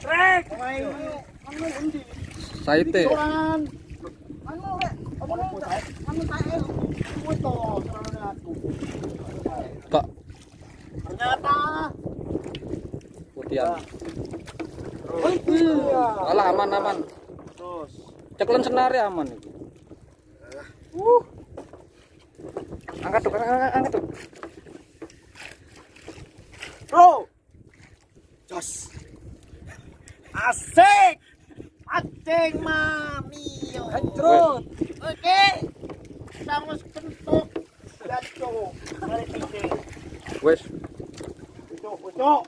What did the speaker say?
Trek. Saite. Kok Ternyata putihan. Oh iya. Alah aman aman. Terus. Ceklen senari aman iki. Uh. Angkat tuh, angkat, angkat tuh. Bro. Jos. Asik. Aceng mami. Kentut. Oke. Sangus kentut. Dan cowok. Mari kita. Wes. Cucuk, cucuk.